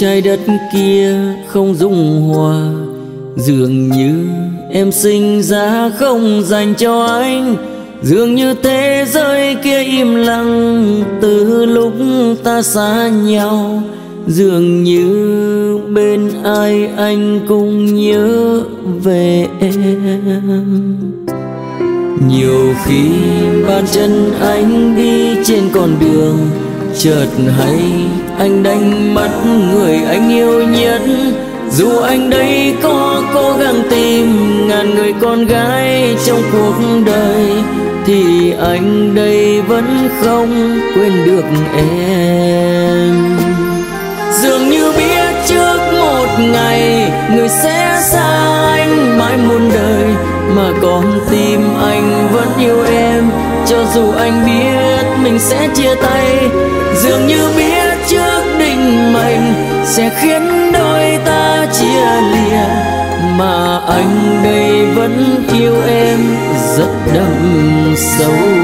trái đất kia không dung hòa dường như em sinh ra không dành cho anh. Dường như thế giới kia im lặng, từ lúc ta xa nhau. Dường như bên ai anh cũng nhớ về em. Nhiều khi bàn chân anh đi trên con đường, chợt hay anh đánh mất người anh yêu nhất dù anh đây có cố gắng tìm ngàn người con gái trong cuộc đời, thì anh đây vẫn không quên được em. Dường như biết trước một ngày, người sẽ xa anh mãi muôn đời, mà con tim anh vẫn yêu em. Cho dù anh biết mình sẽ chia tay, dường như biết trước định mệnh sẽ khiến đôi chia lìa mà anh đây vẫn yêu em rất đậm sâu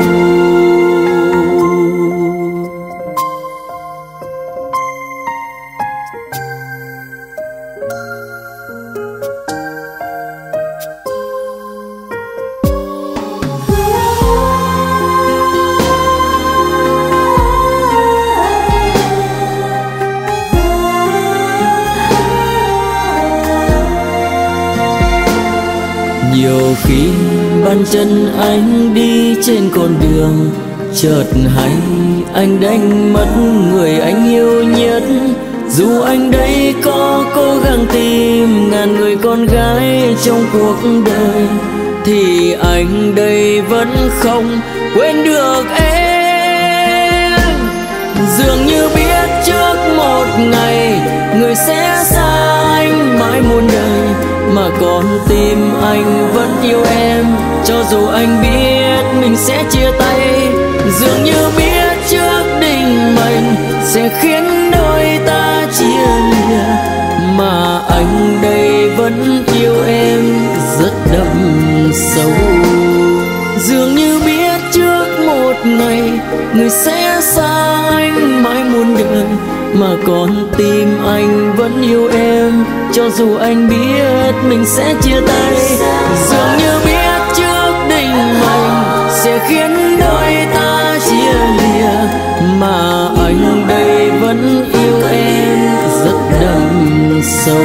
nhiều khi bàn chân anh đi trên con đường, chợt hay anh đánh mất người anh yêu nhất. Dù anh đây có cố gắng tìm ngàn người con gái trong cuộc đời, thì anh đây vẫn không quên được em. Dường như biết anh vẫn yêu em. Cho dù anh biết mình sẽ chia tay, dường như biết trước định mệnh sẽ khiến đôi ta chia lìa. Mà anh đây vẫn yêu em, rất đậm sâu. Dường như biết trước một ngày, người sẽ xa mà còn tim anh vẫn yêu em. Cho dù anh biết mình sẽ chia tay, dường như biết trước định mệnh sẽ khiến đôi ta chia lìa. Mà anh đây vẫn yêu em, rất đậm sâu